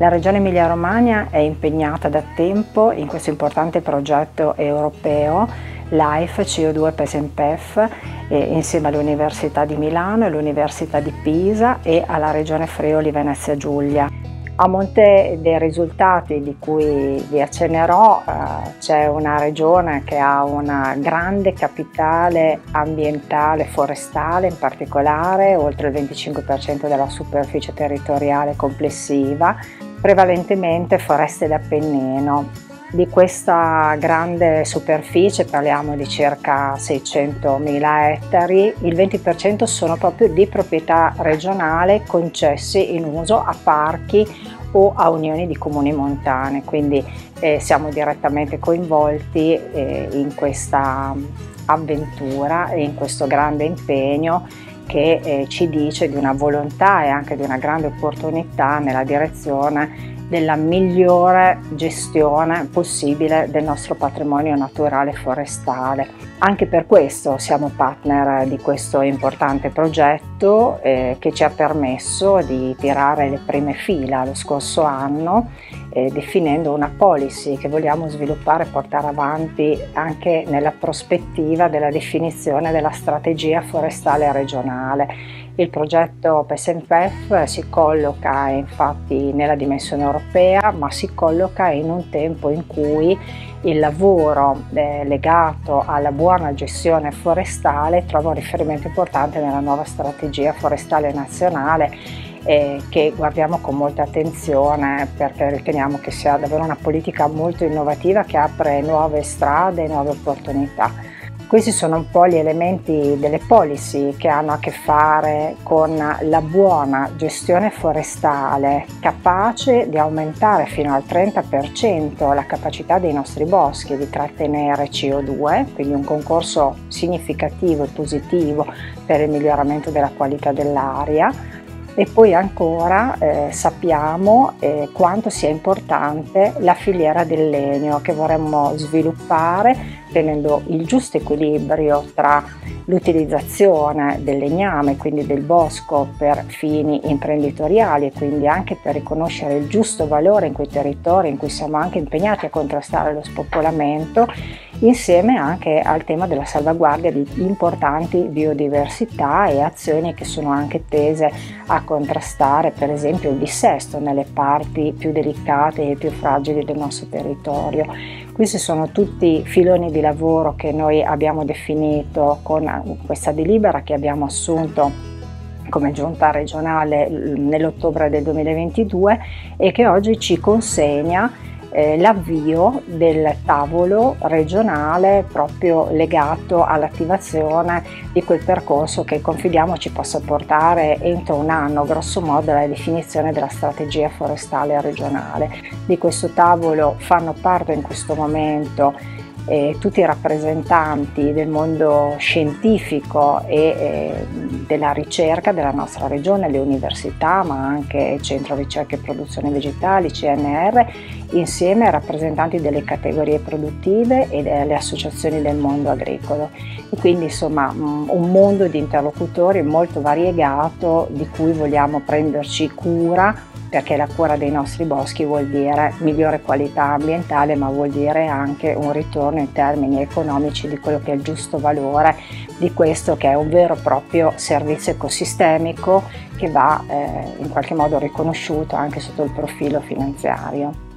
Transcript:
La Regione Emilia-Romagna è impegnata da tempo in questo importante progetto europeo LIFE CO2 PESEMPEF eh, insieme all'Università di Milano e all'Università di Pisa e alla Regione Friuli Venezia Giulia. A monte dei risultati di cui vi accennerò eh, c'è una regione che ha una grande capitale ambientale forestale in particolare, oltre il 25% della superficie territoriale complessiva, prevalentemente foreste d'Appennino. Di questa grande superficie, parliamo di circa 600.000 ettari, il 20% sono proprio di proprietà regionale concessi in uso a parchi o a unioni di comuni montane, quindi eh, siamo direttamente coinvolti eh, in questa avventura e in questo grande impegno che eh, ci dice di una volontà e anche di una grande opportunità nella direzione della migliore gestione possibile del nostro patrimonio naturale forestale. Anche per questo siamo partner di questo importante progetto eh, che ci ha permesso di tirare le prime fila lo scorso anno eh, definendo una policy che vogliamo sviluppare e portare avanti anche nella prospettiva della definizione della strategia forestale regionale. Il progetto PESMPEF si colloca infatti nella dimensione europea, ma si colloca in un tempo in cui il lavoro eh, legato alla buona gestione forestale trova un riferimento importante nella nuova strategia forestale nazionale eh, che guardiamo con molta attenzione perché riteniamo che sia davvero una politica molto innovativa che apre nuove strade e nuove opportunità. Questi sono un po' gli elementi delle policy che hanno a che fare con la buona gestione forestale, capace di aumentare fino al 30% la capacità dei nostri boschi di trattenere CO2, quindi un concorso significativo e positivo per il miglioramento della qualità dell'aria e poi ancora eh, sappiamo eh, quanto sia importante la filiera del legno che vorremmo sviluppare tenendo il giusto equilibrio tra l'utilizzazione del legname, quindi del bosco per fini imprenditoriali e quindi anche per riconoscere il giusto valore in quei territori in cui siamo anche impegnati a contrastare lo spopolamento, insieme anche al tema della salvaguardia di importanti biodiversità e azioni che sono anche tese a contrastare per esempio il dissesto nelle parti più delicate e più fragili del nostro territorio. Questi sono tutti filoni di lavoro che noi abbiamo definito con questa delibera che abbiamo assunto come giunta regionale nell'ottobre del 2022 e che oggi ci consegna eh, l'avvio del tavolo regionale proprio legato all'attivazione di quel percorso che confidiamo ci possa portare entro un anno grosso modo alla definizione della strategia forestale regionale. Di questo tavolo fanno parte in questo momento eh, tutti i rappresentanti del mondo scientifico e eh, della ricerca della nostra regione, le università, ma anche il Centro Ricerca e Produzione Vegetali, CNR, insieme ai rappresentanti delle categorie produttive e delle associazioni del mondo agricolo. E quindi insomma un mondo di interlocutori molto variegato di cui vogliamo prenderci cura perché la cura dei nostri boschi vuol dire migliore qualità ambientale ma vuol dire anche un ritorno in termini economici di quello che è il giusto valore di questo che è un vero e proprio servizio ecosistemico che va eh, in qualche modo riconosciuto anche sotto il profilo finanziario.